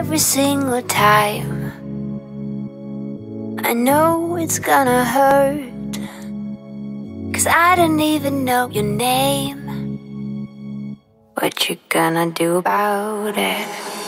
every single time. I know it's gonna hurt, cause I don't even know your name. What you gonna do about it?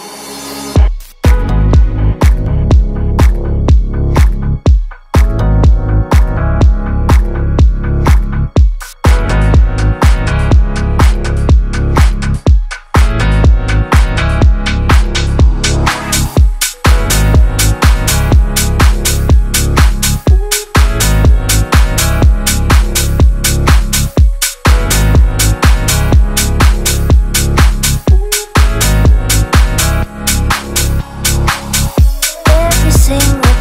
dancing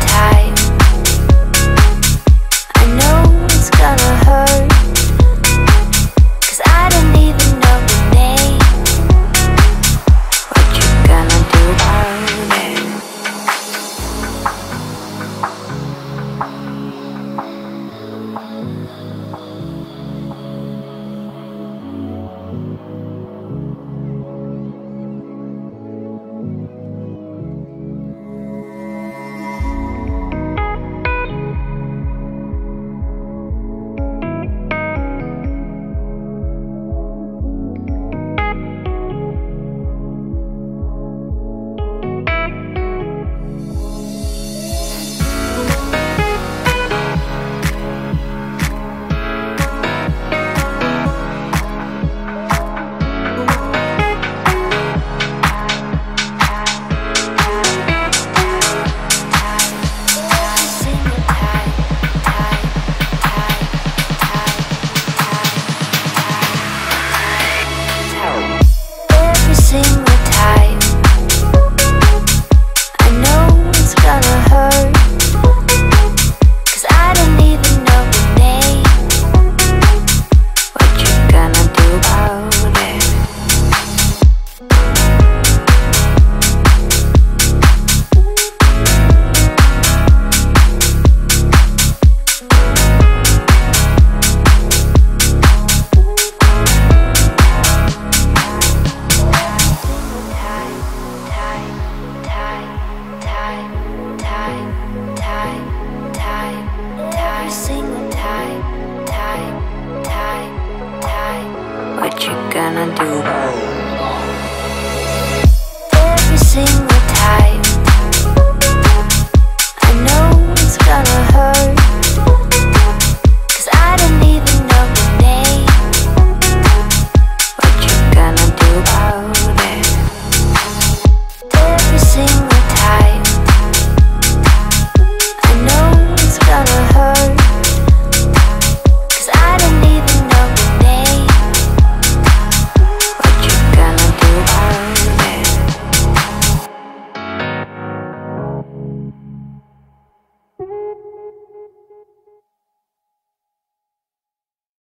what you gonna do? Every single